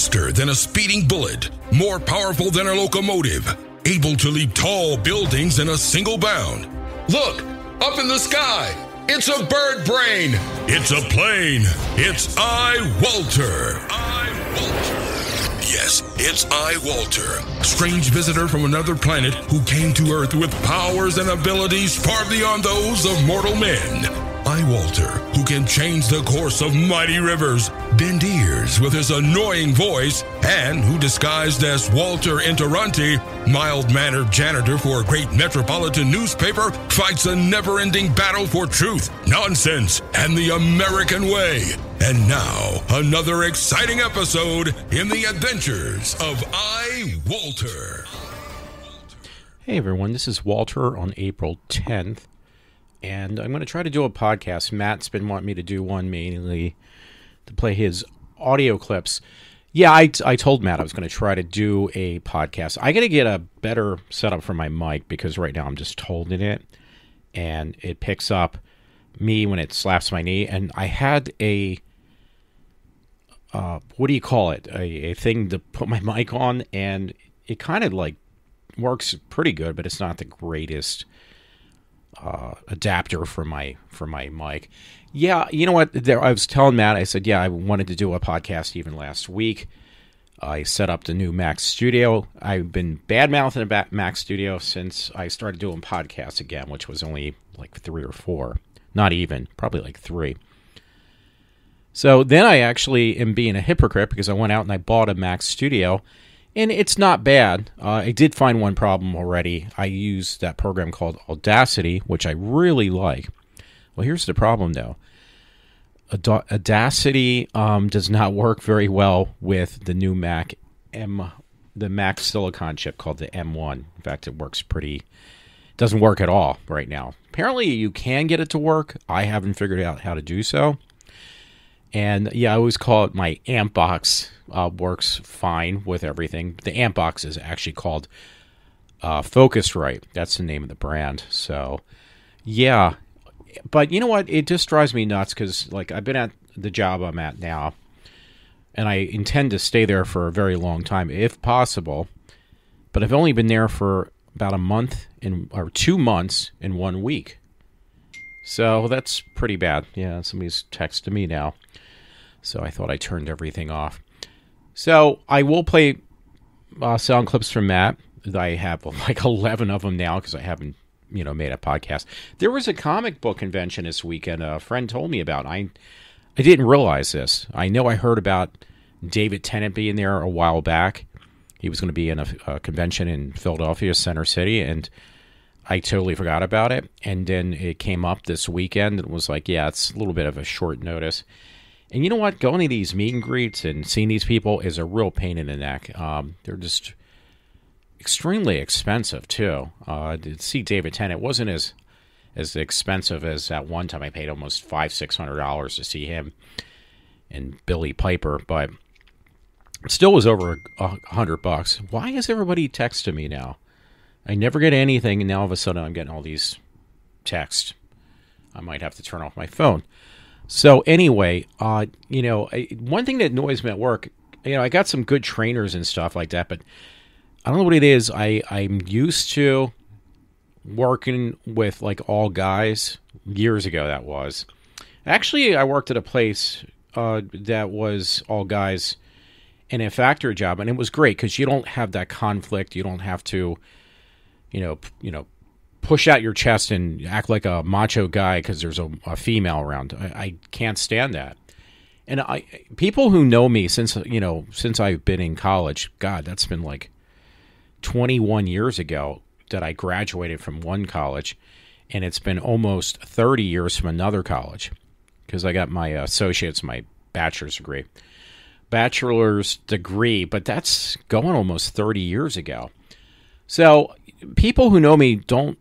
faster than a speeding bullet, more powerful than a locomotive, able to leap tall buildings in a single bound. Look, up in the sky! It's a bird brain! It's a plane! It's I, Walter! I, Walter! Yes, it's I, Walter, strange visitor from another planet who came to Earth with powers and abilities far beyond those of mortal men. I, Walter, who can change the course of mighty rivers, bend ears with his annoying voice, and who disguised as Walter Interrante, mild mannered janitor for a great metropolitan newspaper, fights a never ending battle for truth, nonsense, and the American way. And now, another exciting episode in the adventures of I, Walter. Hey everyone, this is Walter on April 10th, and I'm going to try to do a podcast. Matt's been wanting me to do one mainly to play his audio clips. Yeah, I, I told Matt I was going to try to do a podcast. I got to get a better setup for my mic because right now I'm just holding it and it picks up me when it slaps my knee. And I had a uh, what do you call it? A, a thing to put my mic on, and it kind of like works pretty good, but it's not the greatest uh, adapter for my for my mic. Yeah, you know what? There, I was telling Matt. I said, yeah, I wanted to do a podcast even last week. I set up the new Mac Studio. I've been bad mouthing about Mac Studio since I started doing podcasts again, which was only like three or four, not even, probably like three. So then I actually am being a hypocrite because I went out and I bought a Mac Studio, and it's not bad. Uh, I did find one problem already. I use that program called Audacity, which I really like. Well, here's the problem though. Audacity um, does not work very well with the new Mac M, the Mac Silicon chip called the M1. In fact, it works pretty. Doesn't work at all right now. Apparently, you can get it to work. I haven't figured out how to do so. And yeah, I always call it my amp box. Uh, works fine with everything. The amp box is actually called uh, Focusrite. That's the name of the brand. So yeah, but you know what? It just drives me nuts because like I've been at the job I'm at now, and I intend to stay there for a very long time if possible. But I've only been there for about a month in or two months in one week. So that's pretty bad. Yeah, somebody's texting me now. So I thought I turned everything off. So I will play uh, sound clips from Matt. I have like 11 of them now because I haven't, you know, made a podcast. There was a comic book convention this weekend. A friend told me about. I I didn't realize this. I know I heard about David Tennant being there a while back. He was going to be in a, a convention in Philadelphia, Center City, and I totally forgot about it. And then it came up this weekend and was like, yeah, it's a little bit of a short notice. And you know what? Going to these meet and greets and seeing these people is a real pain in the neck. Um, they're just extremely expensive too. Uh, to see David Tennant it wasn't as as expensive as that one time I paid almost five six hundred dollars to see him and Billie Piper, but still was over a hundred bucks. Why is everybody texting me now? I never get anything, and now all of a sudden I'm getting all these texts. I might have to turn off my phone. So anyway, uh, you know, one thing that annoys me at work, you know, I got some good trainers and stuff like that, but I don't know what it is. I I'm used to working with like all guys. Years ago, that was actually I worked at a place uh, that was all guys in a factory job, and it was great because you don't have that conflict. You don't have to, you know, you know, push out your chest and act like a macho guy because there's a, a, female around. I, I, can't stand that. And I people who know me since you know since I've been in college, God, that's been like 21 years ago that I graduated from one college, and it's been almost 30 years from another college because I got my associate's, my bachelor's degree, bachelor's degree, but that's going almost 30 years ago. So people who know me don't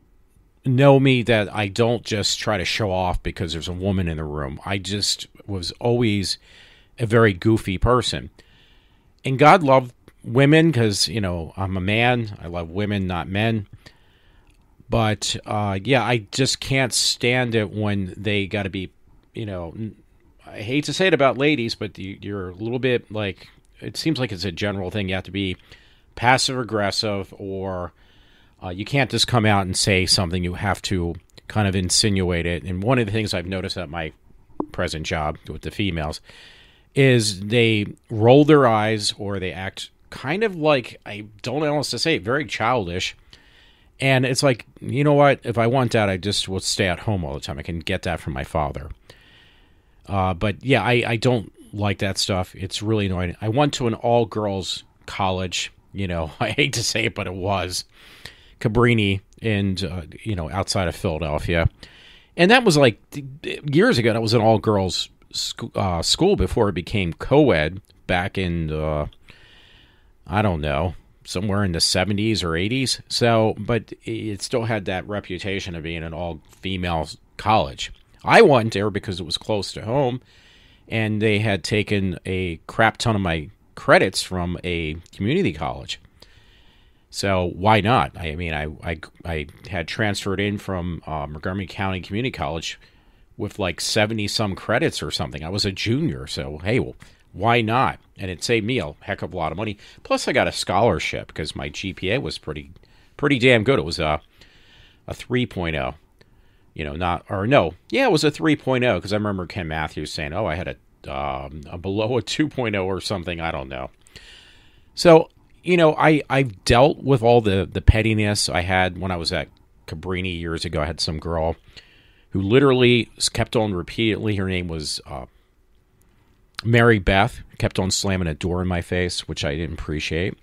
know me that I don't just try to show off because there's a woman in the room. I just was always a very goofy person. And God loved women because, you know, I'm a man. I love women, not men. But uh, yeah, I just can't stand it when they got to be, you know, I hate to say it about ladies, but you're a little bit like it seems like it's a general thing. You have to be passive aggressive, or uh, you can't just come out and say something. You have to kind of insinuate it. And one of the things I've noticed at my present job with the females is they roll their eyes or they act kind of like I don't know what to say, very childish. And it's like, you know what? If I want that, I just will stay at home all the time. I can get that from my father. Uh, but yeah, I, I don't like that stuff. It's really annoying. I went to an all girls college. You know, I hate to say it, but it was Cabrini, and uh, you know, outside of Philadelphia, and that was like years ago. That was an all girls sc- uh, school before it became co-ed back in uh, I don't know somewhere in the 70s or 80s. So, but it still had that reputation of being an all female college. I went there because it was close to home, and they had taken a crap ton of my credits from a community college. So why not? I mean, I I, I had transferred in from uh, Montgomery County Community College with like seventy some credits or something. I was a junior, so hey, well, why not? And it saved me a heck of a lot of money. Plus, I got a scholarship because my GPA was pretty pretty damn good. It was a a 3.0. You know, not or no, yeah, it was a 3.0 because I remember Ken Matthews saying, "Oh, I had a, um, a below a 2.0 or something." I don't know. So you know, I I've dealt with all the the pettiness I had when I was at Cabrini years ago. I had some girl who literally kept on repeatedly. Her name was uh, Mary Beth. Kept on slamming a door in my face, which I didn't appreciate.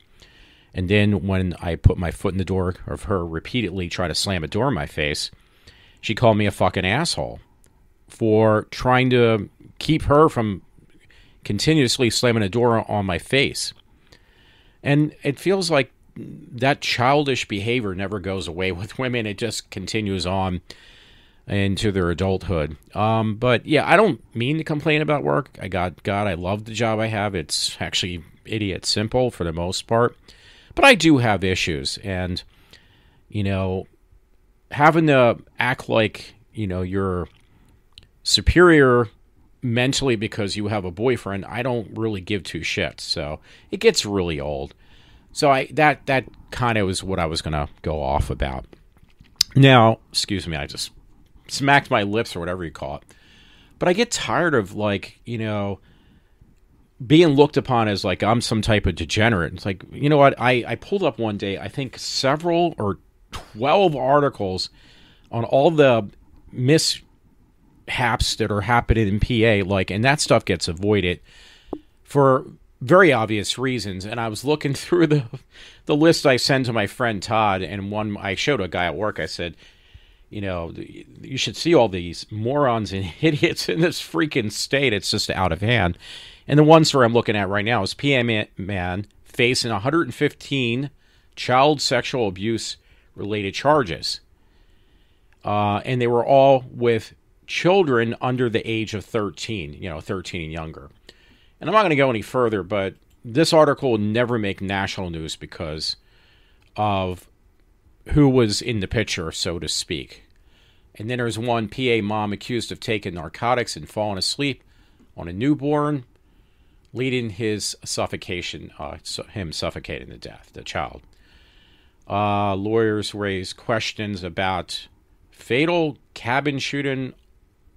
And then when I put my foot in the door of her repeatedly try to slam a door in my face, she called me a fucking asshole for trying to keep her from continuously slamming a door on my face. And it feels like that childish behavior never goes away with women. It just continues on into their adulthood. Um, but yeah, I don't mean to complain about work. I got God, I love the job I have. It's actually idiot simple for the most part. But I do have issues and you know, having to act like, you know, you're superior mentally because you have a boyfriend, I don't really give two shits. So it gets really old. So I that that kind of was what I was gonna go off about. Now, excuse me, I just smacked my lips or whatever you call it. But I get tired of like, you know, being looked upon as like I'm some type of degenerate. It's like, you know what? I, I pulled up one day, I think several or 12 articles on all the mis haps that are happening in PA, like, and that stuff gets avoided for very obvious reasons. And I was looking through the the list I sent to my friend Todd, and one I showed a guy at work. I said, you know, you should see all these morons and idiots in this freaking state. It's just out of hand. And the one story I'm looking at right now is PA man facing 115 child sexual abuse related charges. Uh, and they were all with children under the age of 13, you know, 13 and younger. And I'm not going to go any further, but this article will never make national news because of who was in the picture, so to speak. And then there's one PA mom accused of taking narcotics and falling asleep on a newborn, leading his suffocation, uh, him suffocating to death, the child. Uh, lawyers raise questions about fatal cabin shooting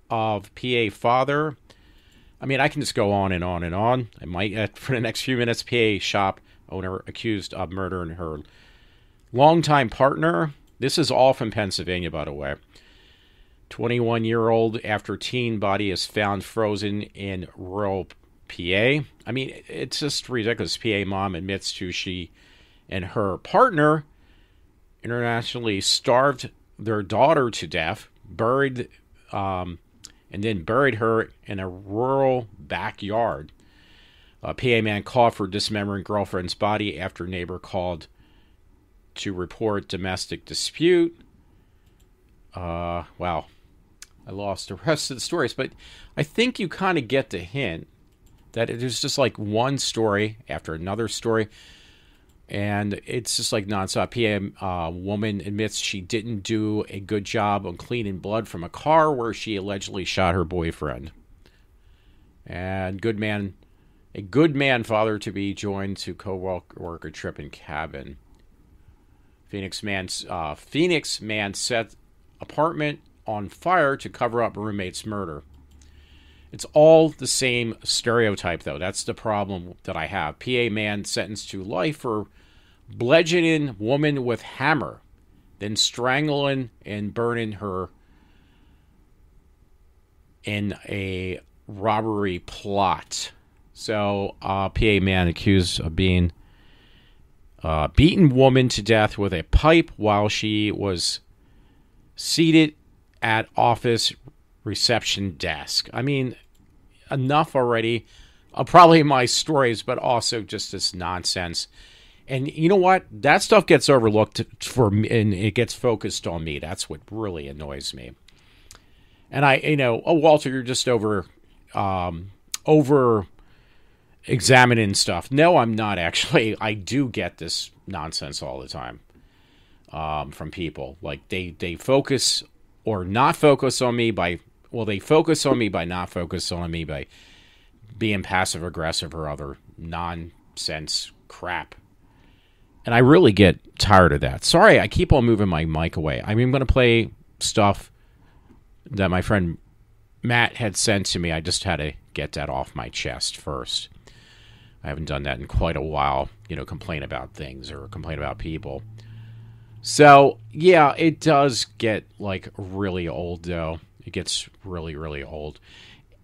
of PA father. I mean, I can just go on and on and on. I might, uh, for the next few minutes, PA shop owner accused of murdering her longtime partner. This is all from Pennsylvania, by the way. 21 year old after teen body is found frozen in rural PA. I mean, it's just ridiculous. PA mom admits to she and her partner internationally starved their daughter to death, buried um, and then buried her in a rural backyard. A PA man called for dismembering girlfriend's body after neighbor called to report domestic dispute. Uh, wow. I lost the rest of the stories, but I think you kind of get the hint that it is just like one story after another story and it's just like nonstop. PM uh, woman admits she didn't do a good job on cleaning blood from a car where she allegedly shot her boyfriend. And good man A good man, father to be, joined to co-worker trip in cabin. Phoenix man, uh, Phoenix man set apartment on fire to cover up roommate's murder. It's all the same stereotype, though. That's the problem that I have. PA man sentenced to life for bludgeoning woman with hammer, then strangling and burning her in a robbery plot. So, uh, PA man accused of being uh, beaten woman to death with a pipe while she was seated at office reception desk. I mean, enough already. Uh, probably my stories, but also just this nonsense. And you know what? That stuff gets overlooked for me, and it gets focused on me. That's what really annoys me. And I, you know, oh Walter, you're just over, um, over examining stuff. No, I'm not actually. I do get this nonsense all the time um, from people. Like they they focus or not focus on me by well, they focus on me by not focus on me by being passive aggressive or other nonsense crap. And I really get tired of that. Sorry, I keep on moving my mic away. I mean, I'm going to play stuff that my friend Matt had sent to me. I just had to get that off my chest first. I haven't done that in quite a while, you know, complain about things or complain about people. So, yeah, it does get like really old though. It gets really, really old.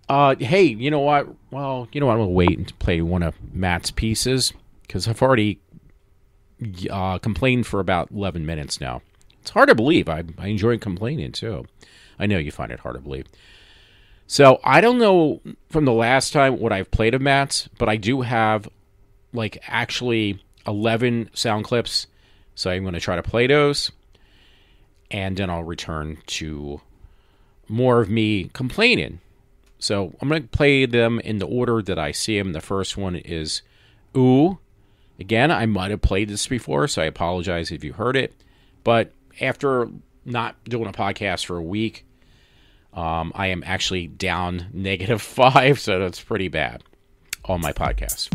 Uh, hey, you know what? Well, you know what? I'm gonna wait and play one of Matt's pieces because I've already uh, complained for about 11 minutes now. It's hard to believe. I, I enjoy complaining too. I know you find it hard to believe. So I don't know from the last time what I've played of Matt's, but I do have like actually 11 sound clips. So I'm going to try to play those. And then I'll return to more of me complaining. So I'm going to play them in the order that I see them. The first one is Ooh. Again, I might have played this before, so I apologize if you heard it. But after not doing a podcast for a week, um, I am actually down negative five, so that's pretty bad on my podcast.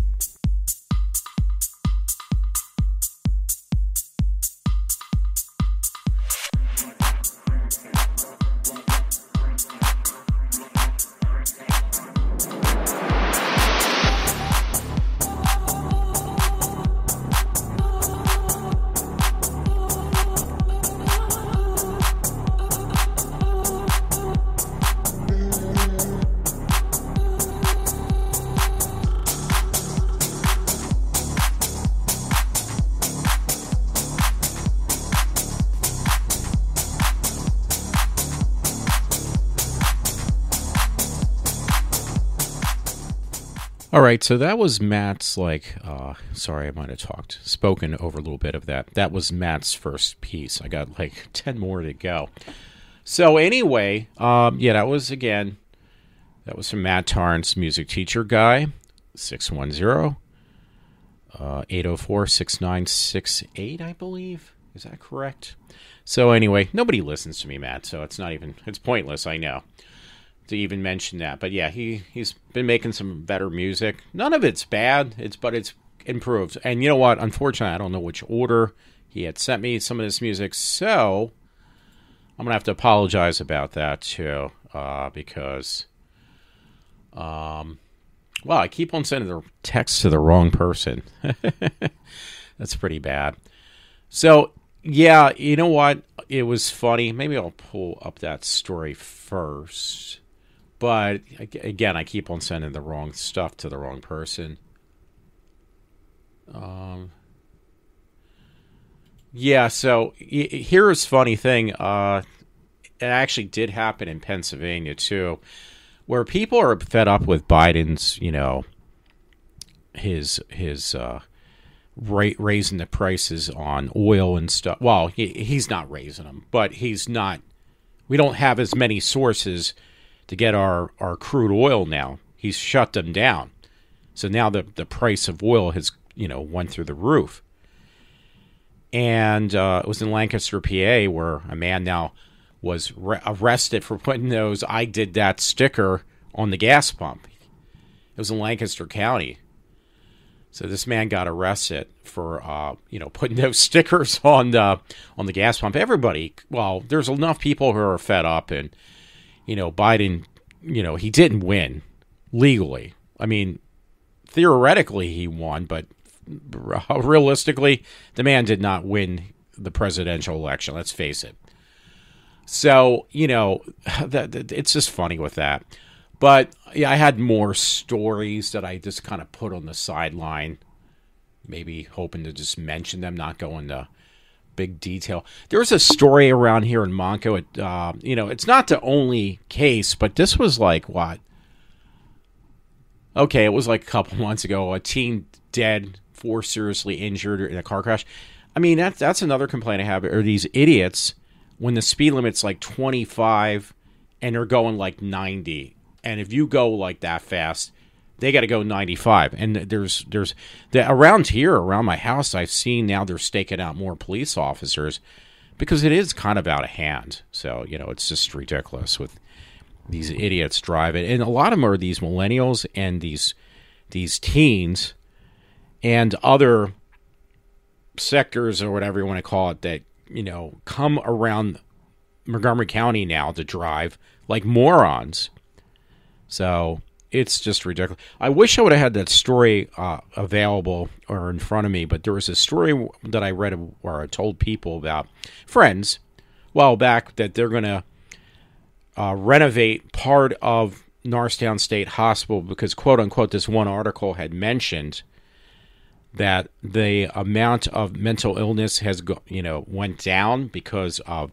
All right, so that was Matt's like uh sorry I might have talked spoken over a little bit of that. That was Matt's first piece. I got like 10 more to go. So anyway, um yeah, that was again that was from Matt Torrance, music teacher guy, 610 uh 804-6968, I believe. Is that correct? So anyway, nobody listens to me, Matt, so it's not even it's pointless, I know to even mention that. But yeah, he he's been making some better music. None of it's bad. It's but it's improved. And you know what? Unfortunately, I don't know which order he had sent me some of this music, so I'm gonna have to apologize about that too, uh, because um, well, I keep on sending the text to the wrong person. That's pretty bad. So yeah, you know what? It was funny. Maybe I'll pull up that story first. But again, I keep on sending the wrong stuff to the wrong person. Um, yeah, so here's funny thing. Uh, it actually did happen in Pennsylvania too, where people are fed up with Biden's, you know, his his uh, ra- raising the prices on oil and stuff. Well, he, he's not raising them, but he's not. We don't have as many sources to get our, our crude oil now. He's shut them down. So now the, the price of oil has, you know, went through the roof. And uh, it was in Lancaster, PA, where a man now was re- arrested for putting those I did that sticker on the gas pump. It was in Lancaster County. So this man got arrested for, uh, you know, putting those stickers on the on the gas pump. Everybody, well, there's enough people who are fed up, and you know, Biden, you know, he didn't win legally. I mean, theoretically he won, but realistically, the man did not win the presidential election. Let's face it. So you know, that, that it's just funny with that. But yeah, I had more stories that I just kind of put on the sideline, maybe hoping to just mention them, not going into big detail. There's a story around here in Montco. It, uh, you know, it's not the only case, but this was like what? Okay, it was like a couple months ago. A teen dead, four seriously injured in a car crash. I mean, that's that's another complaint I have. Are these idiots when the speed limit's like 25 and they're going like 90? And if you go like that fast, they got to go 95 and there's there's the, around here around my house i've seen now they're staking out more police officers because it is kind of out of hand. So you know it's just ridiculous with these idiots driving. And a lot of them are these millennials and these these teens and other sectors or whatever you want to call it that you know come around montgomery county now to drive like morons. So it's just ridiculous. I wish I would have had that story uh, available or in front of me, but there was a story that I read or I told people about friends while back that they're going to uh, renovate part of Norristown State Hospital because, quote unquote, this one article had mentioned that the amount of mental illness has go, you know went down because of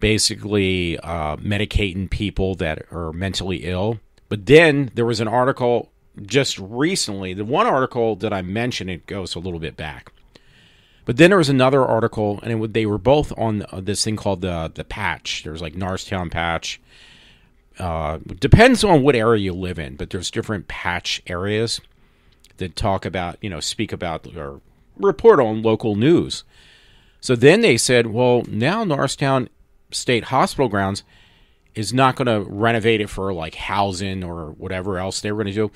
basically uh, medicating people that are mentally ill but then there was an article just recently. The one article that I mentioned it goes a little bit back. But then there was another article, and it, they were both on this thing called the the patch. There's like Norristown patch. Uh, depends on what area you live in, but there's different patch areas that talk about, you know, speak about or report on local news. So then they said, well, now Norristown State Hospital grounds is not going to renovate it for like housing or whatever else they were going to do.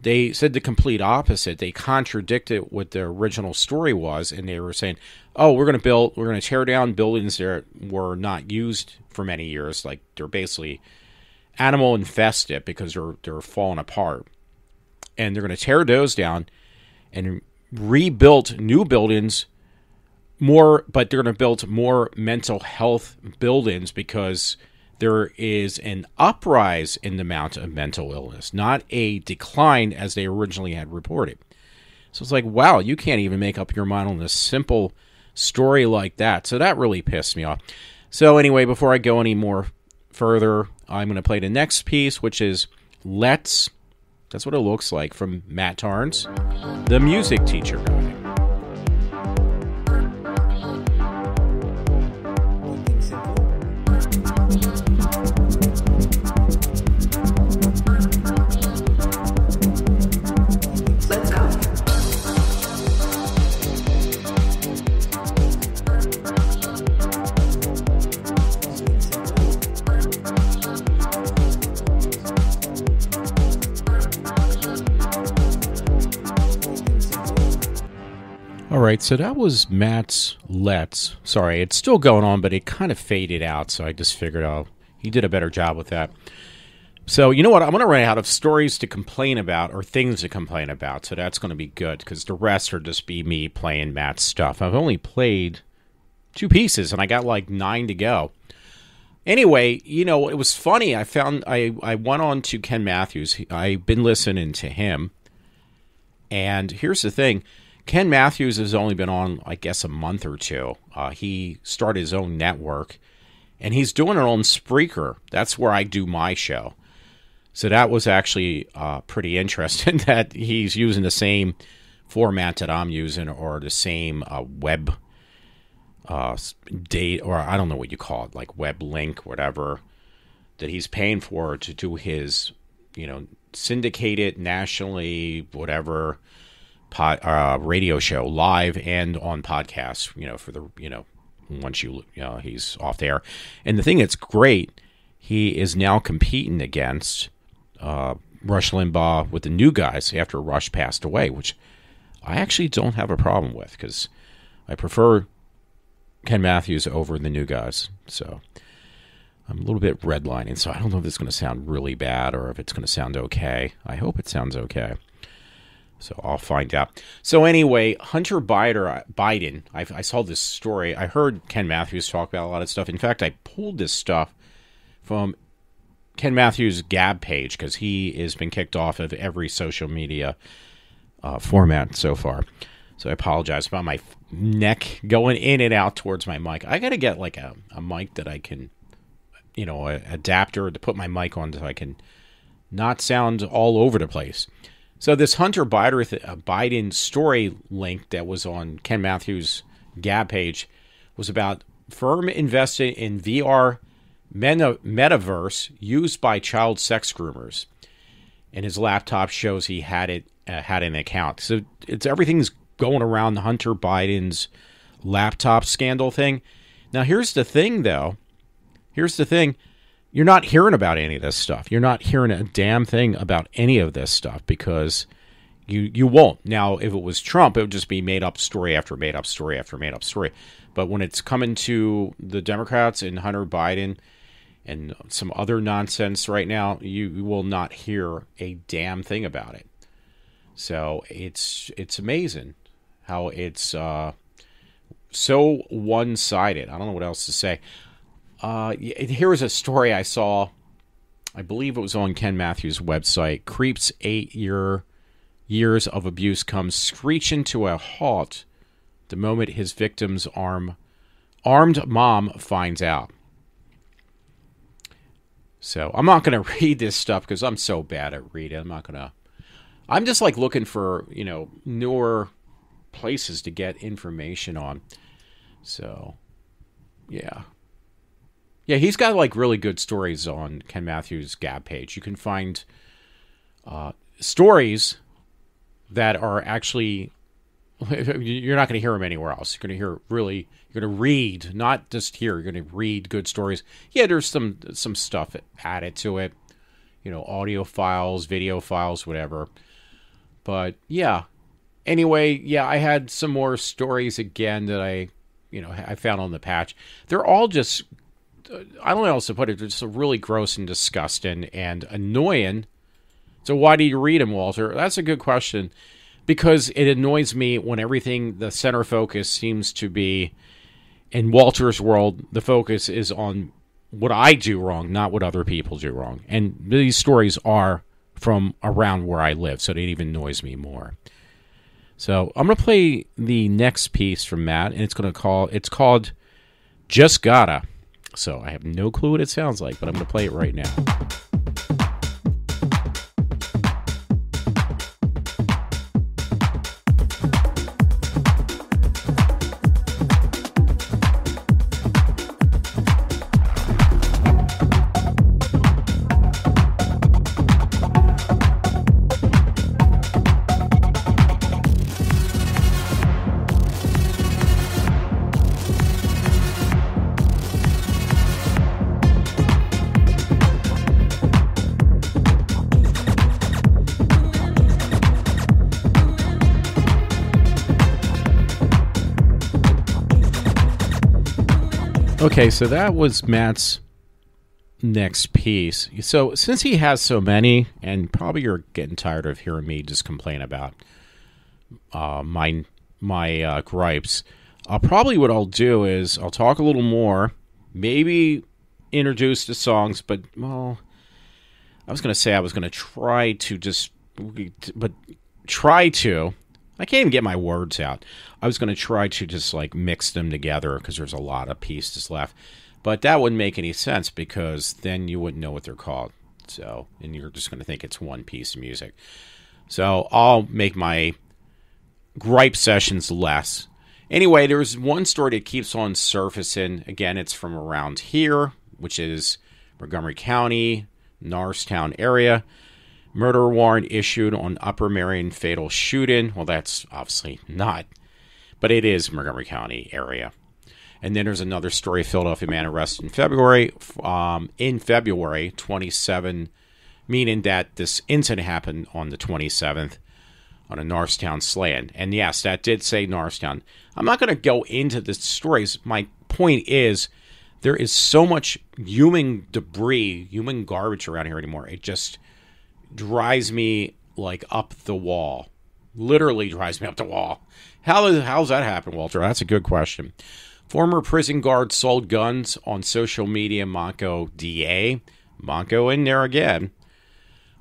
They said the complete opposite. They contradicted what the original story was, and they were saying, "Oh, we're going to build, we're going to tear down buildings that were not used for many years, like they're basically animal infested because they're they're falling apart, and they're going to tear those down and rebuild new buildings." More, but they're going to build more mental health buildings because there is an uprise in the amount of mental illness, not a decline as they originally had reported. So it's like, wow, you can't even make up your mind on a simple story like that. So that really pissed me off. So, anyway, before I go any more further, I'm going to play the next piece, which is Let's. That's what it looks like from Matt Tarns, the music teacher right, so that was Matt's Let's. Sorry, it's still going on, but it kind of faded out, so I just figured, oh, he did a better job with that. So, you know what? I'm going to run out of stories to complain about or things to complain about, so that's going to be good because the rest are just be me playing Matt's stuff. I've only played two pieces, and I got like nine to go. Anyway, you know, it was funny. I found I, I went on to Ken Matthews. I've been listening to him. And here's the thing Ken Matthews has only been on, I guess, a month or two. Uh, he started his own network, and he's doing it on Spreaker. That's where I do my show. So that was actually uh, pretty interesting that he's using the same format that I'm using, or the same uh, web uh, date, or I don't know what you call it, like web link, whatever, that he's paying for to do his, you know, syndicated nationally, whatever pod, uh, radio show live and on podcasts. You know, for the you know once you, you know, he's off the air. And the thing that's great, he is now competing against uh, Rush Limbaugh with the new guys after Rush passed away, which I actually don't have a problem with because I prefer Ken Matthews over the new guys. So I'm a little bit redlining, so I don't know if it's going to sound really bad or if it's going to sound okay. I hope it sounds okay. So I'll find out. So anyway, Hunter Biden, I, I saw this story. I heard Ken Matthews talk about a lot of stuff. In fact, I pulled this stuff from Ken Matthews' Gab page because he has been kicked off of every social media uh, format so far. So I apologize about my neck going in and out towards my mic. I got to get like a, a mic that I can, you know, a adapter to put my mic on so I can not sound all over the place. So this Hunter Biden story link that was on Ken Matthews' Gab page was about firm invested in VR meta- metaverse used by child sex groomers, and his laptop shows he had it uh, had an account. So it's everything's going around the Hunter Biden's laptop scandal thing. Now here's the thing, though. Here's the thing. You're not hearing about any of this stuff. You're not hearing a damn thing about any of this stuff because you you won't. Now, if it was Trump, it would just be made up story after made up story after made up story. But when it's coming to the Democrats and Hunter Biden and some other nonsense right now, you, you will not hear a damn thing about it. So it's it's amazing how it's uh, so one sided. I don't know what else to say. Uh, here was a story I saw. I believe it was on Ken Matthews' website. Creeps eight year years of abuse comes screeching to a halt the moment his victim's arm armed mom finds out. So I'm not going to read this stuff because I'm so bad at reading. I'm not going to. I'm just like looking for you know newer places to get information on. So, yeah, yeah, he's got like really good stories on Ken Matthews' Gab page. You can find uh, stories that are actually you're not going to hear them anywhere else. You're going to hear really you're going to read, not just hear. You're going to read good stories. Yeah, there's some some stuff added to it, you know, audio files, video files, whatever. But yeah. Anyway, yeah, I had some more stories again that I, you know, I found on the patch. They're all just I don't know how else to put it. Just really gross and disgusting and annoying. So why do you read them, Walter? That's a good question. Because it annoys me when everything, the center focus seems to be in Walter's world, the focus is on what I do wrong, not what other people do wrong. And these stories are from around where I live, so it even annoys me more. So I'm gonna play the next piece from Matt, and it's gonna call it's called Just Gotta. So I have no clue what it sounds like, but I'm gonna play it right now. Okay, so that was Matt's next piece. So since he has so many, and probably you're getting tired of hearing me just complain about uh, my my uh, gripes, I'll probably what I'll do is I'll talk a little more, maybe introduce the songs, but well, I was gonna say I was gonna try to just, but try to I can't even get my words out. I was going to try to just like mix them together because there's a lot of pieces left. But that wouldn't make any sense because then you wouldn't know what they're called. So, and you're just going to think it's one piece of music. So I'll make my gripe sessions less. Anyway, there's one story that keeps on surfacing. Again, it's from around here, which is Montgomery County, Norristown area. Murder warrant issued on Upper Merion fatal shooting. Well, that's obviously not, but it is Montgomery County area. And then there's another story: Philadelphia man arrested in February. Um, in February, 27 meaning that this incident happened on the 27th on a Norristown slant. And yes, that did say Norristown. I'm not going to go into the stories. My point is there is so much human debris, human garbage around here anymore. It just drives me like up the wall. Literally drives me up the wall. How how's that happen, Walter? That's a good question. Former prison guard sold guns on social media. Montco DA, Montco in there again.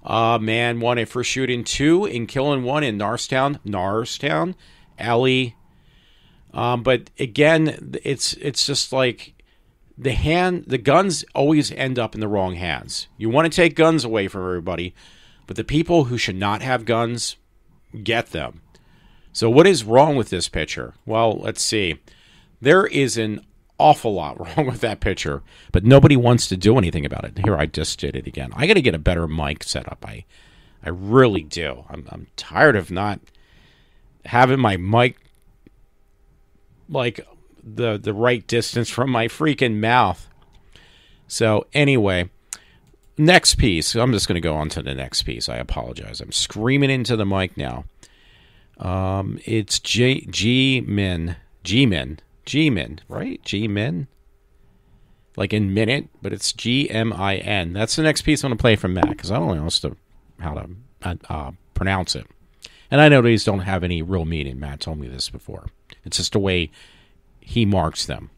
Uh, man wanted for shooting two and killing one in Norristown, Norristown, Alley. Um, but again, it's it's just like the hand, the guns always end up in the wrong hands. You want to take guns away from everybody, but the people who should not have guns get them. So what is wrong with this picture? Well, let's see. There is an awful lot wrong with that picture, but nobody wants to do anything about it. Here, I just did it again. I got to get a better mic set up. I, I really do. I'm, I'm tired of not having my mic like the the right distance from my freaking mouth. So anyway, next piece. I'm just going to go on to the next piece. I apologize. I'm screaming into the mic now. Um, it's G G Min G Min G Min right G Min like in minute, but it's G M I N. That's the next piece I'm going to play from Matt because I don't know how to uh, uh, pronounce it. And I know these don't have any real meaning. Matt told me this before. It's just a way he marks them.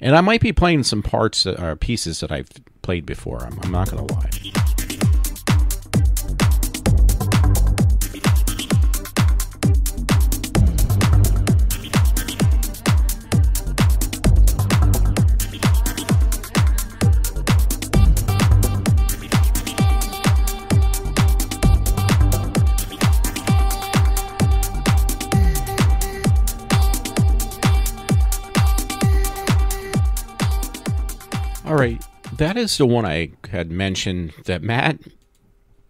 And I might be playing some parts or pieces that I've played before. I'm, I'm not going to lie. Right, that is the one I had mentioned that Matt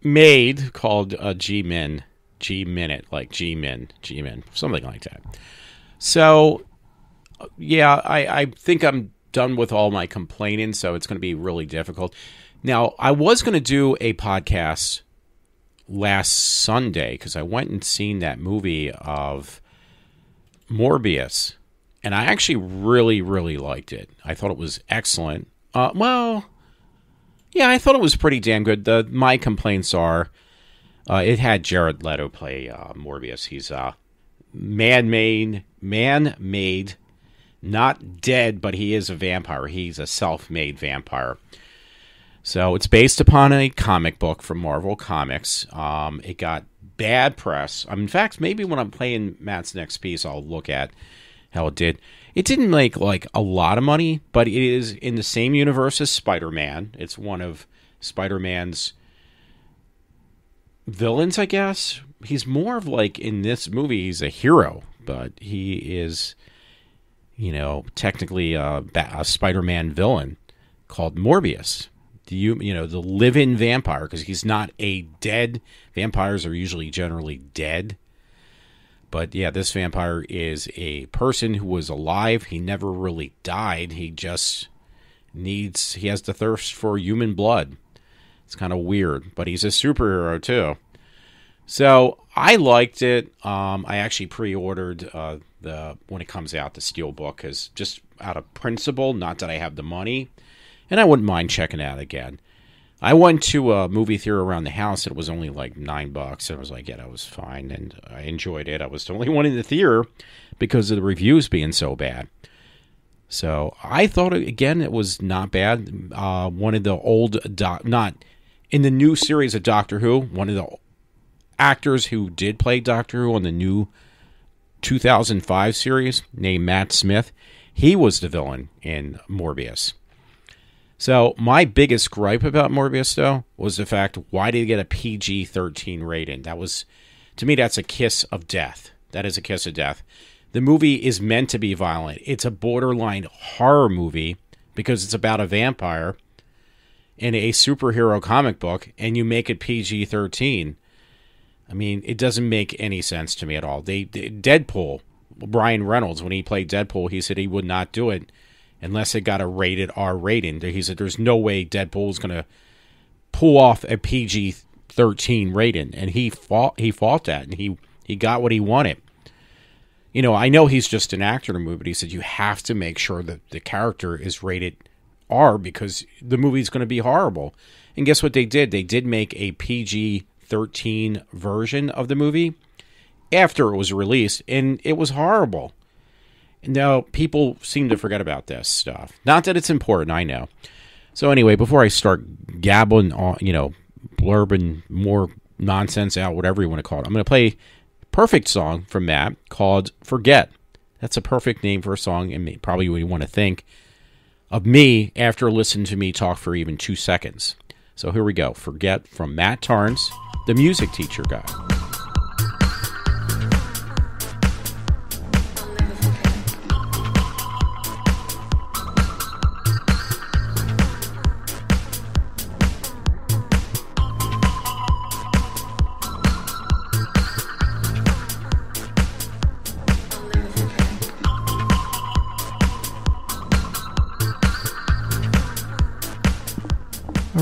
made called uh, a G Min, G Minute, like G Min, G Min, something like that. So, uh, yeah, I, I think I'm done with all my complaining, so it's going to be really difficult. Now, I was going to do a podcast last Sunday because I went and seen that movie of Morbius, and I actually really, really liked it. I thought it was excellent. Uh, well, yeah, I thought it was pretty damn good. The my complaints are, uh, it had Jared Leto play uh, Morbius. He's uh, man-made, man-made, not dead, but he is a vampire. He's a self-made vampire. So it's based upon a comic book from Marvel Comics. Um, it got bad press. Um, in fact, maybe when I'm playing Matt's next piece, I'll look at how it did. It didn't make like a lot of money, but it is in the same universe as Spider Man. It's one of Spider Man's villains, I guess. He's more of like in this movie, he's a hero, but he is, you know, technically a, a Spider Man villain called Morbius. Do you, you know, the live in vampire, because he's not a dead. Vampires are usually generally dead but yeah, this vampire is a person who was alive. He never really died. He just needs, he has the thirst for human blood. It's kind of weird, but he's a superhero too. So I liked it. Um, I actually pre-ordered uh, the when it comes out the steel book because just out of principle, not that I have the money, and I wouldn't mind checking out again. I went to a movie theater around the house. It was only like nine bucks. And I was like, yeah, that was fine. And I enjoyed it. I was the only one in the theater because of the reviews being so bad. So I thought, again, it was not bad. Uh, one of the old, doc, not in the new series of Doctor Who, one of the actors who did play Doctor Who on the new 2005 series, named Matt Smith, he was the villain in Morbius. So my biggest gripe about Morbius though was the fact why did he get a PG thirteen rating? That was to me that's a kiss of death. That is a kiss of death. The movie is meant to be violent. It's a borderline horror movie because it's about a vampire in a superhero comic book, and you make it PG thirteen. I mean, it doesn't make any sense to me at all. They, they Deadpool, Ryan Reynolds, when he played Deadpool, he said he would not do it unless it got a rated R rating. He said there's no way Deadpool is going to pull off a PG thirteen rating, and he fought he fought that, and he he got what he wanted. You know, I know he's just an actor in a movie, but he said you have to make sure that the character is rated R because the movie's going to be horrible. And guess what they did? They did make a PG 13 version of the movie after it was released, and it was horrible. Now, people seem to forget about this stuff. Not that it's important, I know. So, anyway, before I start gabbling on, you know, blurbing more nonsense out, whatever you want to call it, I'm going to play perfect song from Matt called Forget. That's a perfect name for a song, and me, probably what you want to think of me after listening to me talk for even two seconds. So here we go. Forget from Matt Tarns, the music teacher guy.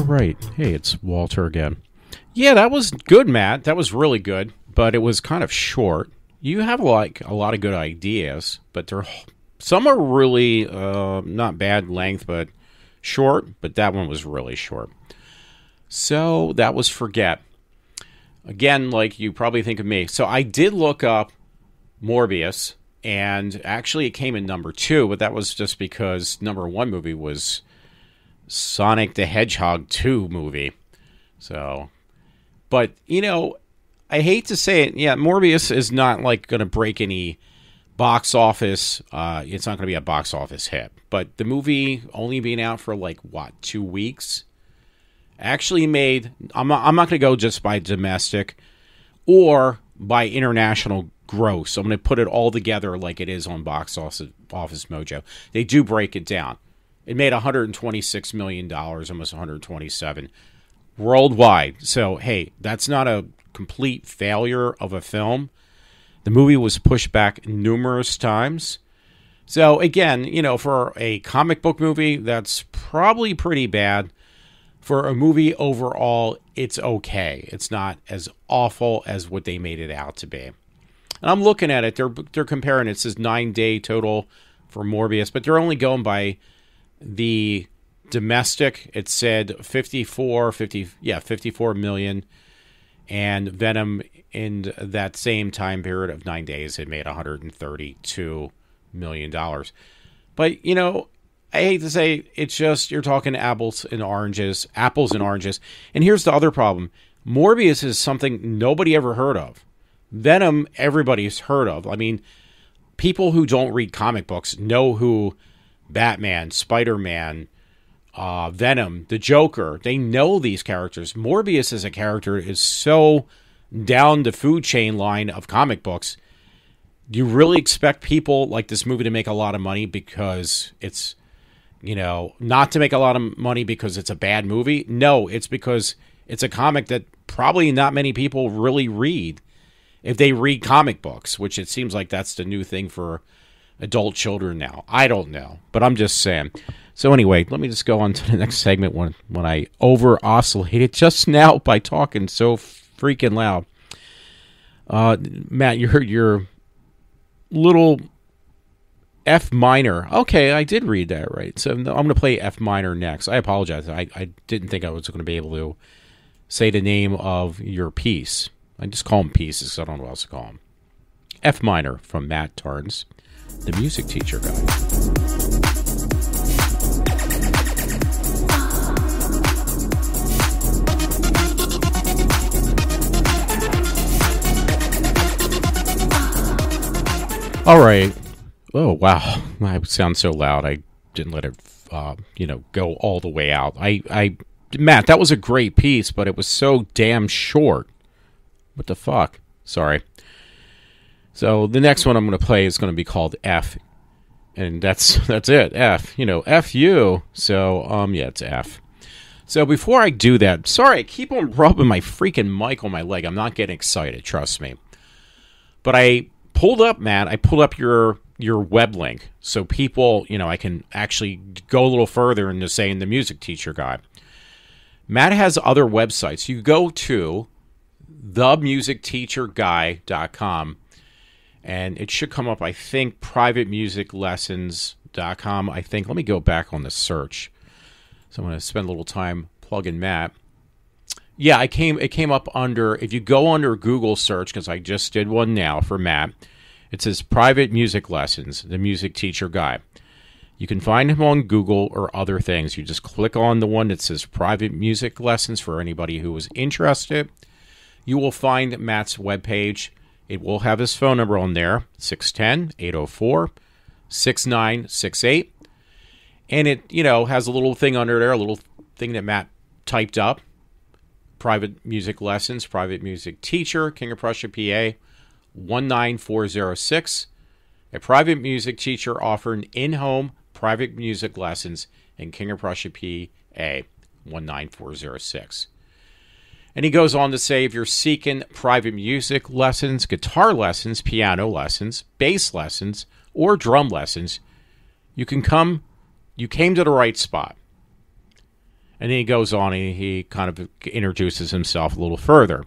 Right. Hey, it's Walter again. Yeah, that was good, Matt. That was really good, but it was kind of short. You have like a lot of good ideas, but they're some are really uh, not bad length, but short. But that one was really short. So that was forget. Again, like you probably think of me. So I did look up Morbius, and actually it came in number two, but that was just because number one movie was Sonic the Hedgehog 2 movie. So, but, you know, I hate to say it. Yeah, Morbius is not like going to break any box office. Uh, it's not going to be a box office hit. But the movie only being out for like, what, two weeks? Actually made, I'm not, I'm not going to go just by domestic or by international gross. I'm going to put it all together like it is on Box Office, office Mojo. They do break it down. It made 126 million dollars, almost 127 worldwide. So, hey, that's not a complete failure of a film. The movie was pushed back numerous times. So, again, you know, for a comic book movie, that's probably pretty bad. For a movie overall, it's okay. It's not as awful as what they made it out to be. And I'm looking at it, they're they're comparing it says 9 day total for Morbius, but they're only going by the domestic it said 54 50 yeah 54 million. And venom in that same time period of nine days it made 132 million dollars. But you know i hate to say it's just you're talking apples and oranges apples and oranges. And here's the other problem. Morbius is something nobody ever heard of. Venom everybody's heard of. I mean people who don't read comic books know who Batman, Spider Man, uh, Venom, the Joker. They know these characters. Morbius as a character is so down the food chain line of comic books. Do you really expect people like this movie to make a lot of money because it's, you know, not to make a lot of money because it's a bad movie? No, it's because it's a comic that probably not many people really read if they read comic books, which it seems like that's the new thing for adult children now. I don't know, but I'm just saying. So anyway, let me just go on to the next segment when when I over oscillated just now by talking so freaking loud. Uh, Matt, you heard your little F minor. Okay, I did read that right. So I'm going to play F minor next. I apologize. I, I didn't think I was going to be able to say the name of your piece. I just call them pieces. I don't know what else to call them. F minor from Matt Tarns the music teacher guy. All right. Oh wow, I sound so loud. I didn't let it, uh, you know, go all the way out. I, I, Matt, that was a great piece, but it was so damn short. What the fuck? Sorry. So the next one I'm going to play is going to be called F, and that's that's it. F, you know, F you. So um, yeah, it's F. So before I do that, sorry, I keep on rubbing my freaking mic on my leg. I'm not getting excited, trust me. But I pulled up, Matt. I pulled up your your web link so people, you know, I can actually go a little further into saying the music teacher guy. Matt has other websites. You go to themusicteacherguy.com and it should come up, I think, privatemusiclessons.com. I think, let me go back on the search. So I'm going to spend a little time plugging Matt. Yeah, I came. It came up under. If you go under Google search, because I just did one now for Matt, it says private music lessons. The music teacher guy. You can find him on Google or other things. You just click on the one that says private music lessons for anybody who is interested. You will find Matt's webpage. It will have his phone number on there 610 804 6968. And it, you know, has a little thing under there, a little thing that Matt typed up private music lessons, private music teacher, King of Prussia, PA, 19406. A private music teacher offering in home private music lessons in King of Prussia, PA, 19406. And he goes on to say if you're seeking private music lessons, guitar lessons, piano lessons, bass lessons, or drum lessons, you can come, you came to the right spot. And then he goes on he kind of introduces himself a little further.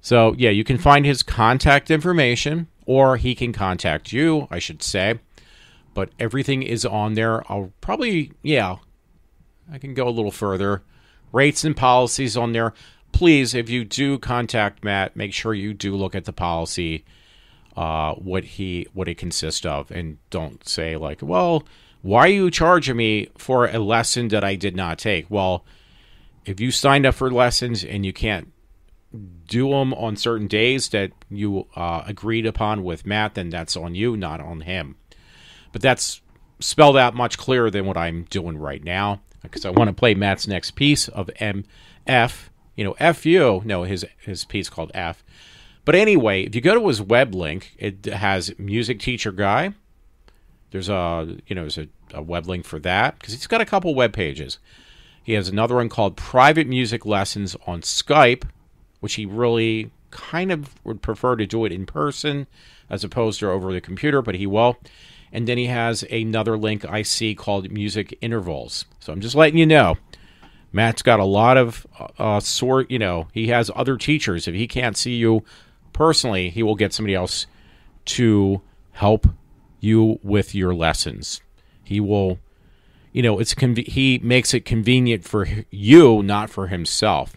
So, yeah, you can find his contact information, or he can contact you, I should say. But everything is on there. I'll probably, yeah, I can go a little further. Rates and policies on there. Please, if you do contact Matt, make sure you do look at the policy, uh, what he what it consists of, and don't say like, well, why are you charging me for a lesson that I did not take? Well, if you signed up for lessons and you can't do them on certain days that you uh, agreed upon with Matt, then that's on you, not on him. But that's spelled out much clearer than what I'm doing right now because I want to play Matt's next piece of MF. You know, FU. No, his his piece called F. But anyway, if you go to his web link, it has music teacher guy there's a you know there's a, a web link for that because he's got a couple web pages. He has another one called Private Music Lessons on Skype, which he really kind of would prefer to do it in person as opposed to over the computer, but he will. And then he has another link I see called Music Intervals. So I'm just letting you know. Matt's got a lot of uh, sort, you know, he has other teachers. If he can't see you personally, he will get somebody else to help you with your lessons. He will, you know, it's he makes it convenient for you, not for himself,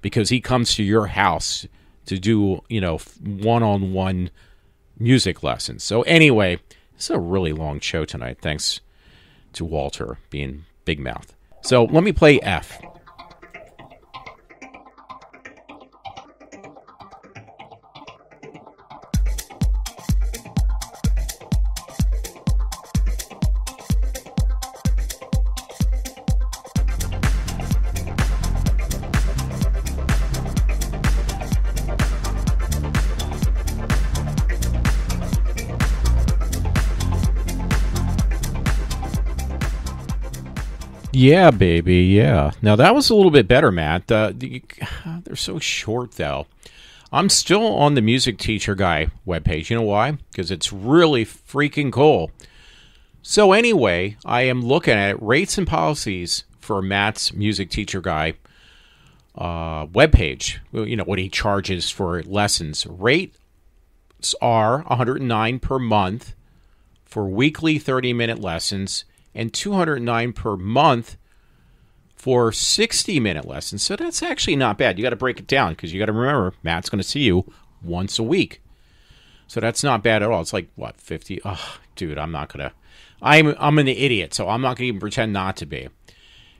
because he comes to your house to do, you know, one-on-one music lessons. So anyway, it's a really long show tonight. Thanks to Walter being big mouth. So let me play F. Yeah, baby. Yeah. Now that was a little bit better, Matt. Uh, the, they're so short, though. I'm still on the music teacher guy webpage. You know why? Because it's really freaking cool. So anyway, I am looking at rates and policies for Matt's music teacher guy uh, webpage. You know what he charges for lessons. Rates are 109 per month for weekly 30 minute lessons and 209 per month for 60 minute lessons. So that's actually not bad. You got to break it down because you got to remember Matt's going to see you once a week. So that's not bad at all. It's like what 50? Oh, dude, I'm not going to I'm I'm an idiot, so I'm not going to even pretend not to be.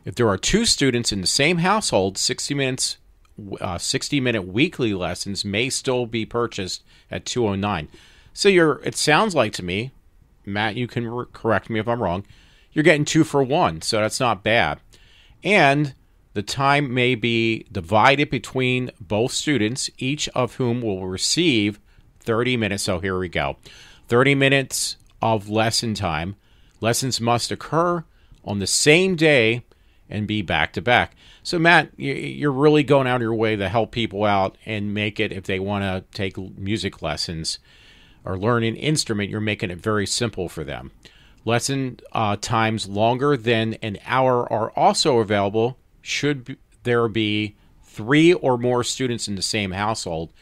If there are two students in the same household, 60 minutes uh, 60 minute weekly lessons may still be purchased at 209. So you're it sounds like to me, Matt, you can re- correct me if I'm wrong you're getting two for one, so that's not bad. And the time may be divided between both students, each of whom will receive 30 minutes. So here we go 30 minutes of lesson time. Lessons must occur on the same day and be back to back. So, Matt, you're really going out of your way to help people out and make it, if they want to take music lessons or learn an instrument, you're making it very simple for them. Lesson uh, times longer than an hour are also available should there be three or more students in the same household,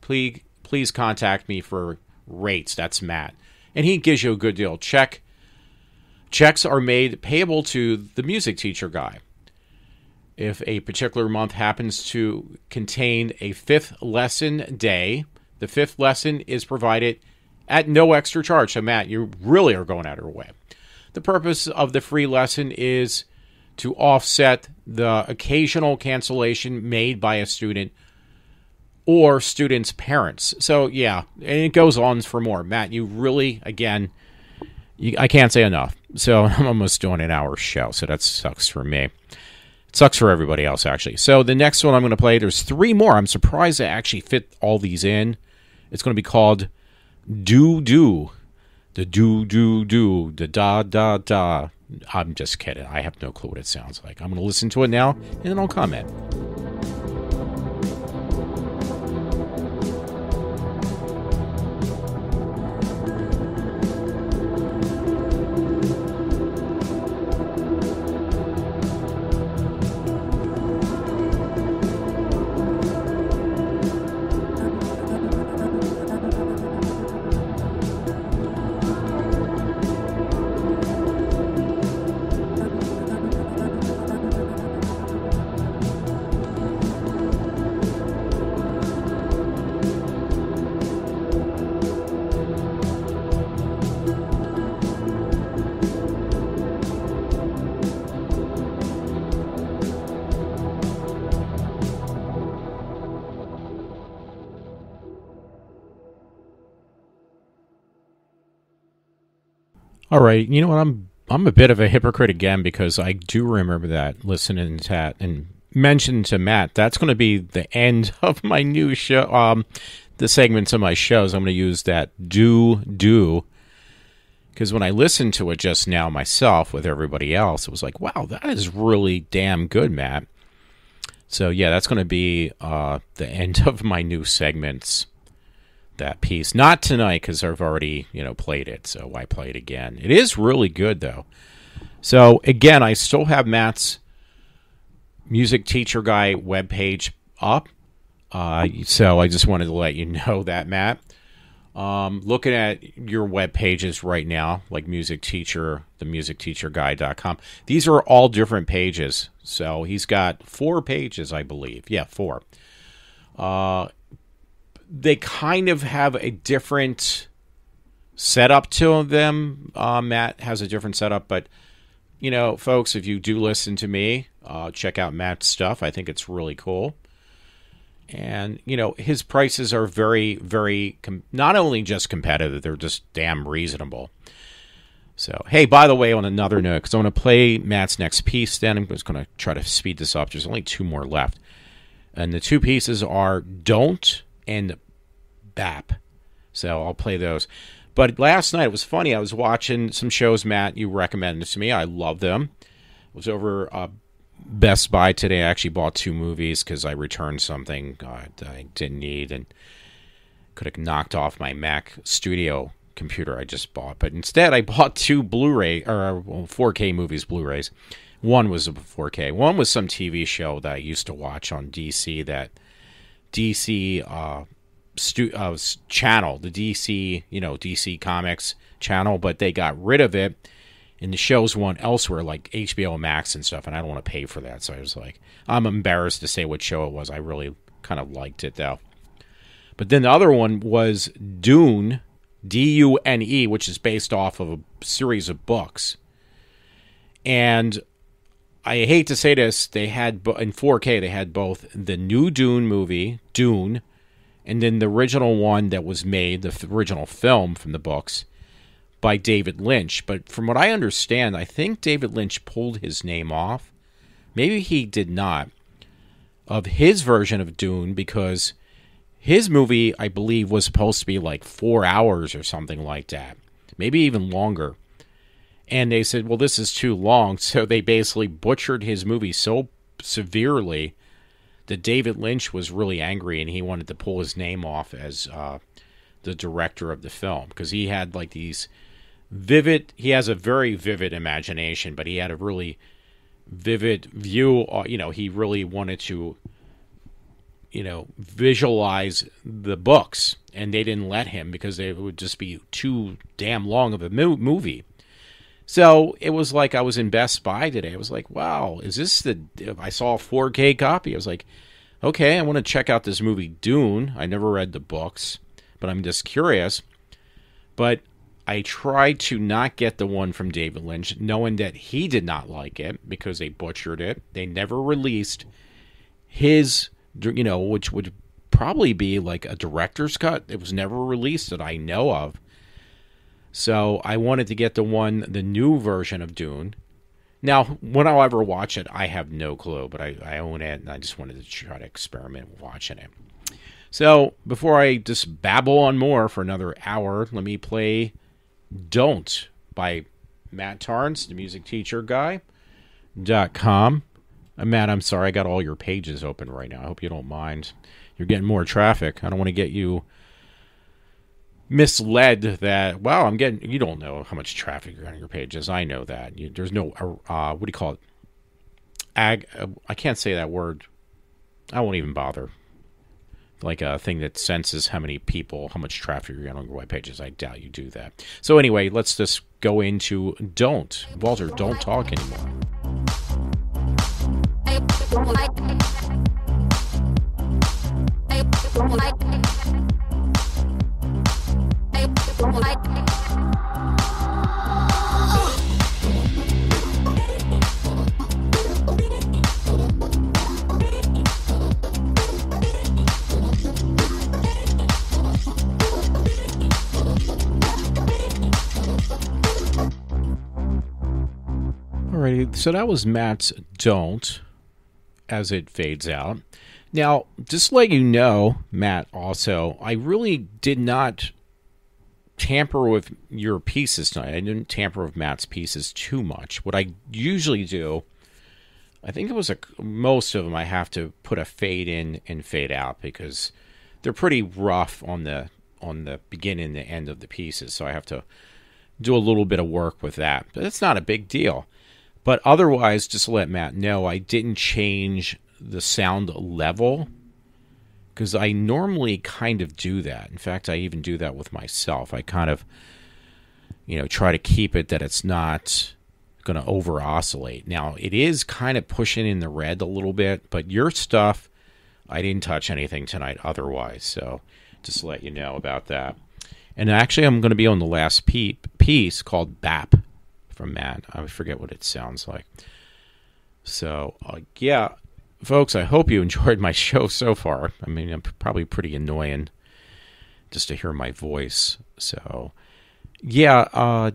please please contact me for rates. That's Matt, and he gives you a good deal. Check checks are made payable to the music teacher guy. If a particular month happens to contain a fifth lesson day, the fifth lesson is provided at no extra charge. So, Matt, you really are going out of your way. The purpose of the free lesson is to offset the occasional cancellation made by a student or students' parents. So, yeah, and it goes on for more. Matt, you really, again, you, I can't say enough. So, I'm almost doing an hour show, so that sucks for me. It sucks for everybody else, actually. So, the next one I'm going to play, there's three more. I'm surprised I actually fit all these in. It's going to be called Do Do. The do do do the da da da. I'm just kidding. I have no clue what it sounds like. I'm going to listen to it now and then I'll comment. You know what? I'm I'm a bit of a hypocrite again because I do remember that listening to that and mentioned to Matt that's going to be the end of my new show. Um, the segments of my shows I'm going to use that do do because when I listened to it just now myself with everybody else, it was like, wow, that is really damn good, Matt. So yeah, that's going to be uh, the end of my new segments that piece. Not tonight because I've already you know played it, so why play it again? It is really good though. So again, I still have Matt's music teacher guy webpage up. Uh, so I just wanted to let you know that Matt. Um, looking at your web pages right now, like music teacher, the musicteacherguy.com. These are all different pages. So he's got four pages, I believe. Yeah, four. Uh, they kind of have a different setup to them. Uh, Matt has a different setup, but you know, folks, if you do listen to me, uh, check out Matt's stuff. I think it's really cool. And you know, his prices are very, very com- not only just competitive; they're just damn reasonable. So, hey, by the way, on another note, because I want to play Matt's next piece, then I'm just going to try to speed this up. There's only two more left. And the two pieces are Don't and BAP. So I'll play those. But last night it was funny. I was watching some shows, Matt, you recommended to me. I love them. I was over uh, Best Buy today. I actually bought two movies because I returned something I didn't need and could have knocked off my Mac Studio computer I just bought. But instead, I bought two Blu-ray or well, 4K movies, Blu-rays. One was a 4K. One was some TV show that I used to watch on DC that DC uh, stu- uh, channel, the DC, you know, DC Comics channel, but they got rid of it and the shows went elsewhere, like HBO Max and stuff, and I don't want to pay for that. So I was like, I'm embarrassed to say what show it was. I really kind of liked it though. But then the other one was Dune, D U N E, which is based off of a series of books. And I hate to say this, they had in 4K they had both the new Dune movie, Dune, and then the original one that was made, the original film from the books by David Lynch. But from what I understand, I think David Lynch pulled his name off. Maybe he did not of his version of Dune because his movie, I believe, was supposed to be like four hours or something like that, maybe even longer. And they said, well, this is too long. So they basically butchered his movie so severely that David Lynch was really angry and he wanted to pull his name off as uh, the director of the film because he had like these vivid. He has a very vivid imagination, but he had a really vivid view. uh, You know, he really wanted to, you know, visualize the books, and they didn't let him because it would just be too damn long of a mo- movie. So it was like I was in Best Buy today. I was like, wow, is this the. I saw a 4K copy. I was like, okay, I want to check out this movie Dune. I never read the books, but I'm just curious. But I tried to not get the one from David Lynch, knowing that he did not like it because they butchered it. They never released his, you know, which would probably be like a director's cut. It was never released that I know of. So I wanted to get the one, the new version of Dune. Now, when I'll ever watch it, I have no clue, but I, I own it and I just wanted to try to experiment watching it. So before I just babble on more for another hour, let me play Don't by Matt Tarns, the music teacher guy. Dot com. Uh, Matt, I'm sorry, I got all your pages open right now. I hope you don't mind. You're getting more traffic. I don't want to get you misled that wow i'm getting you don't know how much traffic you're on your pages i know that you, there's no uh, what do you call it ag uh, i can't say that word i won't even bother like a thing that senses how many people how much traffic you're getting on your web pages i doubt you do that so anyway let's just go into don't walter don't talk anymore So that was Matt's Don't as it fades out. Now, just to let you know, Matt, also, I really did not tamper with your pieces tonight. I didn't tamper with Matt's pieces too much. What I usually do, I think it was a, most of them, I have to put a fade in and fade out because they're pretty rough on the on the beginning and the end of the pieces. So I have to do a little bit of work with that. But it's not a big deal. But otherwise, just to let Matt know, I didn't change the sound level because I normally kind of do that. In fact, I even do that with myself. I kind of, you know, try to keep it that it's not going to over oscillate. Now, it is kind of pushing in the red a little bit, but your stuff, I didn't touch anything tonight otherwise. So just let you know about that. And actually, I'm going to be on the last piece called BAP from Matt. I forget what it sounds like. So, uh, yeah, folks, I hope you enjoyed my show so far. I mean, I'm probably pretty annoying just to hear my voice. So, yeah, uh,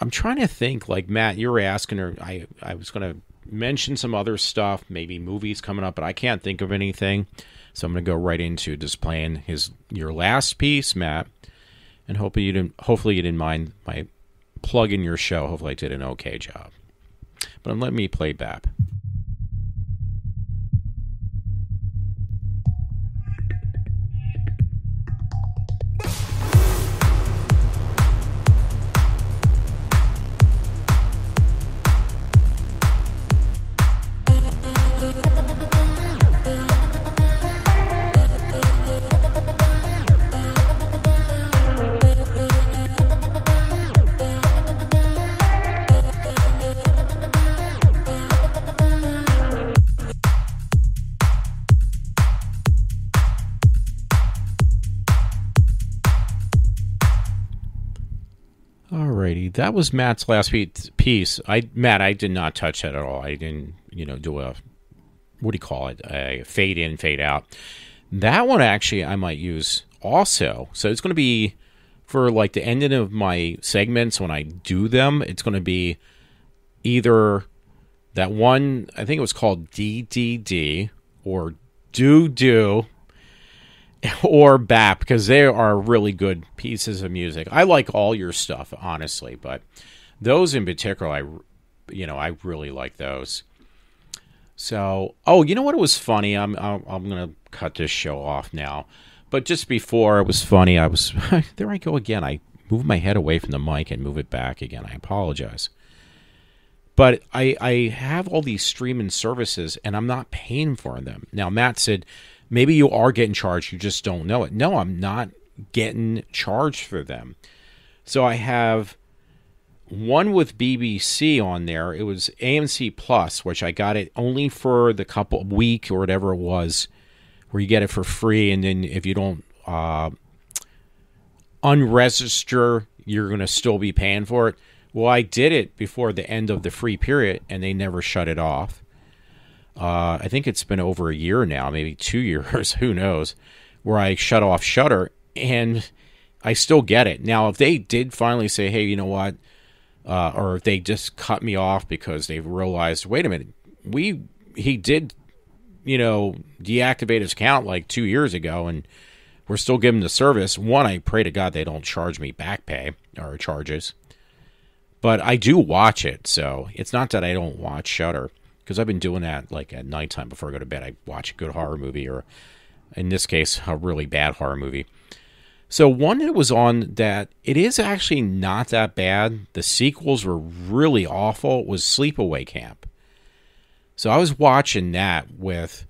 I'm trying to think. Like Matt, you were asking her. I I was going to mention some other stuff, maybe movies coming up, but I can't think of anything. So I'm to go right into just playing his your last piece, Matt, and hoping you didn't. Hopefully you didn't mind my plug in your show. Hopefully I did an okay job. But let me play BAP. That was Matt's last piece. I Matt, I did not touch that at all. I didn't, you know, do a what do you call it? A fade in, fade out. That one actually I might use also. So it's going to be for like the ending of my segments when I do them. It's going to be either that one. I think it was called DDD or Do Do or BAP because they are really good pieces of music. I like all your stuff, honestly, but those in particular, I, you know, I really like those. So, oh, you know what? It was funny. I'm I'm, I'm gonna cut this show off now, but just before it was funny. I was there. I go again. I move my head away from the mic and move it back again. I apologize. But I, I have all these streaming services and I'm not paying for them. Now, Matt said, maybe you are getting charged, you just don't know it. No, I'm not getting charged for them. So I have one with BBC on there. It was AMC Plus, which I got it only for the couple week or whatever it was, where you get it for free, and then if you don't uh, unregister, you're going to still be paying for it. Well, I did it before the end of the free period, and they never shut it off. Uh, I think it's been over a year now, maybe two years, who knows, where I shut off Shudder, and I still get it. Now, if they did finally say, hey, you know what, uh, or if they just cut me off because they've realized, wait a minute, we he did, you know, deactivate his account like two years ago, and we're still giving the service. One, I pray to God they don't charge me back pay or charges, but I do watch it, so it's not that I don't watch Shudder because I've been doing that like at nighttime before I go to bed. I watch a good horror movie, or in this case, a really bad horror movie. So one that was on that it is actually not that bad. The sequels were really awful. Was Sleepaway Camp. So I was watching that with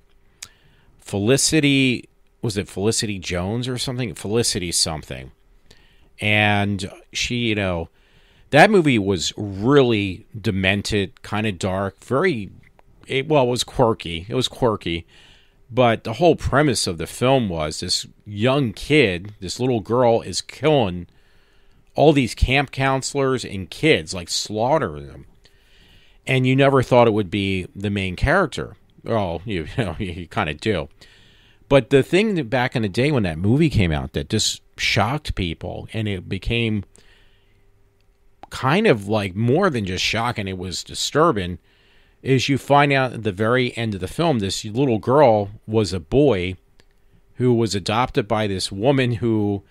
Felicity. Was it Felicity Jones or something? Felicity something. And she, you know, that movie was really demented, kind of dark, very. It, well, it was quirky. It was quirky but the whole premise of the film was this young kid, this little girl, is killing all these camp counselors and kids, like slaughtering them. And you never thought it would be the main character. Well, you, you know, you kind of do. But the thing that back in the day when that movie came out that just shocked people and it became kind of like more than just shocking, it was disturbing is you find out at the very end of the film this little girl was a boy who was adopted by this woman who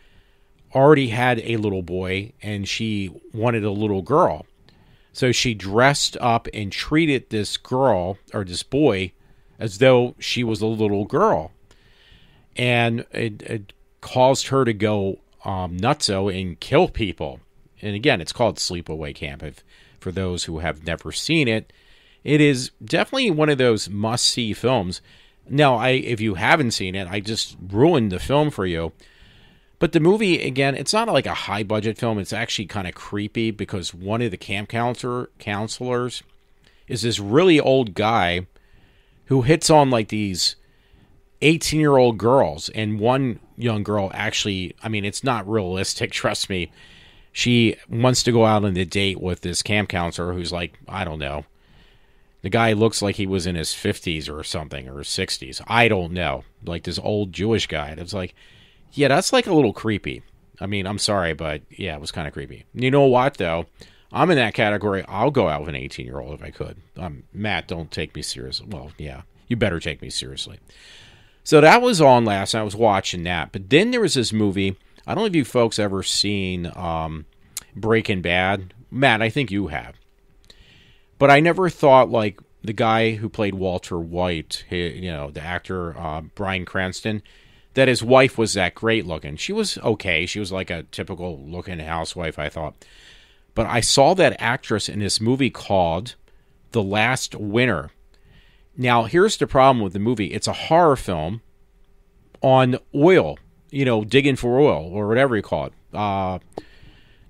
already had a little boy and she wanted a little girl. So she dressed up and treated this girl or this boy as though she was a little girl. And it, it caused her to go um, nutso and kill people. And again, it's called Sleepaway Camp. If, for those who have never seen it, it is definitely one of those must see films. Now, I if you haven't seen it, I just ruined the film for you. But the movie again, it's not like a high budget film. It's actually kind of creepy because one of the camp counselor counselors is this really old guy who hits on like these 18 year old girls and one young girl actually i mean it's not realistic trust me she wants to go out on a date with this camp counselor who's like i don't know the guy looks like he was in his 50s or something or 60s. I don't know. Like this old Jewish guy. And it's like, yeah, that's like a little creepy. I mean, I'm sorry, but yeah, it was kind of creepy. You know what, though? I'm in that category. I'll go out with an 18 year old if I could. Um, Matt, don't take me seriously. Well, yeah, you better take me seriously. So that was on last night. I was watching that. But then there was this movie. I don't know if you folks ever seen um, Breaking Bad. Matt, I think you have. But I never thought like the guy who played Walter White, you know, the actor uh, Bryan Cranston, that his wife was that great looking. She was okay. She was like a typical looking housewife, I thought. But I saw that actress in this movie called The Last Winter. Now, here's the problem with the movie it's a horror film on oil, you know, digging for oil or whatever you call it. Uh,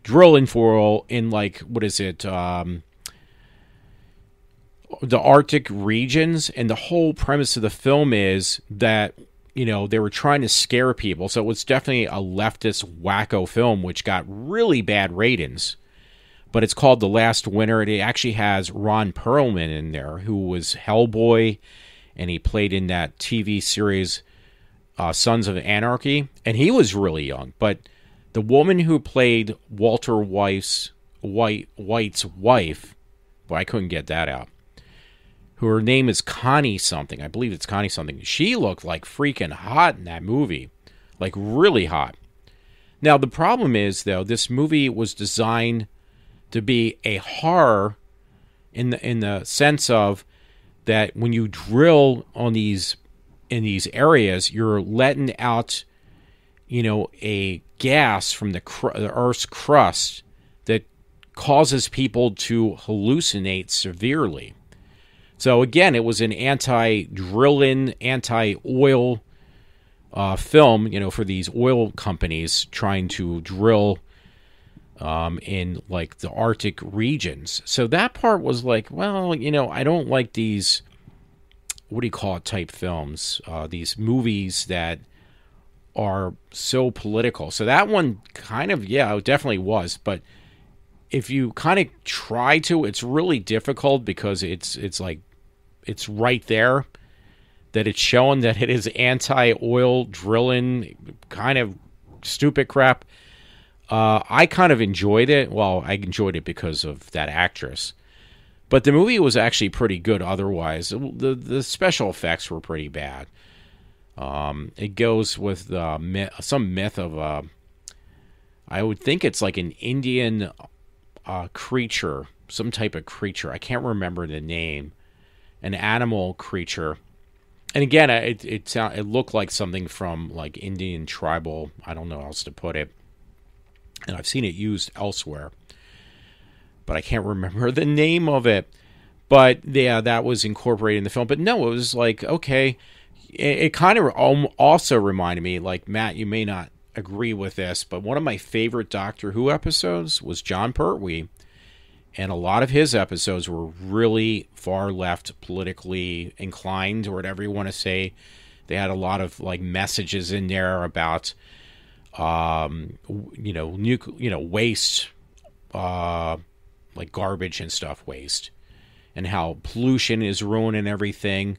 drilling for oil in like, what is it? Um, the Arctic regions, and the whole premise of the film is that you know they were trying to scare people. So it was definitely a leftist wacko film, which got really bad ratings. But it's called The Last Winter. It actually has Ron Perlman in there, who was Hellboy, and he played in that TV series uh, Sons of Anarchy, and he was really young. But the woman who played Walter White's White White's wife, well, I couldn't get that out her name is Connie something. I believe it's Connie something. She looked like freaking hot in that movie, like really hot. Now, the problem is, though, this movie was designed to be a horror in the, in the sense of that when you drill on these in these areas, you're letting out, you know, a gas from the, cr- the Earth's crust that causes people to hallucinate severely. So again, it was an anti-drilling, anti-oil uh, film, you know, for these oil companies trying to drill um, in like the Arctic regions. So that part was like, well, you know, I don't like these. What do you call it? Type films, uh, these movies that are so political. So that one kind of, yeah, it definitely was. But if you kind of try to, it's really difficult because it's it's like it's right there that it's showing that it is anti-oil drilling kind of stupid crap. Uh, I kind of enjoyed it. Well, I enjoyed it because of that actress. But the movie was actually pretty good otherwise. The the special effects were pretty bad. Um, it goes with uh, myth, some myth of uh, I would think it's like an Indian uh, creature, some type of creature. I can't remember the name. An animal creature. And again, it it, it looked like something from like Indian tribal. I don't know how else to put it and I've seen it used elsewhere, but I can't remember the name of it. But yeah, that was incorporated in the film. But no, it was like okay, it, it kind of also reminded me, like Matt, you may not agree with this, but one of my favorite Doctor Who episodes was Jon Pertwee. And a lot of his episodes were really far left politically inclined, or whatever you want to say. They had a lot of like messages in there about um, you know, nuc- you know, waste, uh, like garbage and stuff waste, and how pollution is ruining everything.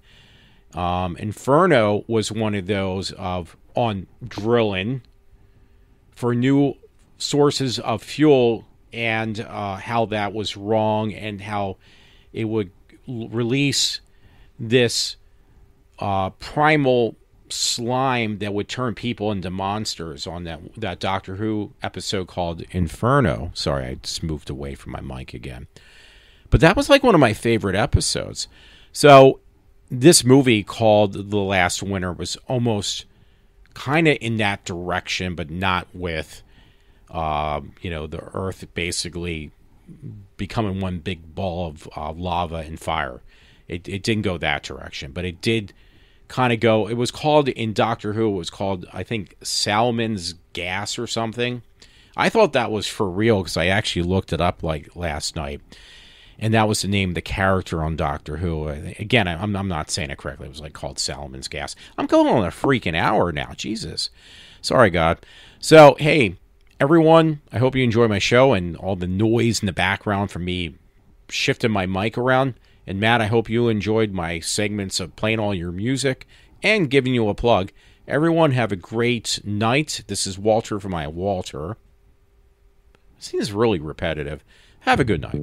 Um, Inferno was one of those of on drilling for new sources of fuel and uh, how that was wrong and how it would release this uh, primal slime that would turn people into monsters on that that Doctor Who episode called Inferno. Sorry, I just moved away from my mic again. But that was like one of my favorite episodes. So this movie called The Last Winter was almost kind of in that direction, but not with, uh, you know, the Earth basically becoming one big ball of uh, lava and fire. It, it didn't go that direction, but it did kind of go. It was called in Doctor Who. It was called I think Salmon's Gas or something. I thought that was for real because I actually looked it up like last night, and that was the name of the character on Doctor Who. Again, I'm I'm not saying it correctly. It was like called Salmon's Gas. I'm going on a freaking hour now. Jesus, sorry God. So hey, everyone, I hope you enjoy my show and all the noise in the background from me shifting my mic around. And Matt, I hope you enjoyed my segments of playing all your music and giving you a plug. Everyone have a great night. This is Walter from iWalter. This is really repetitive. Have a good night.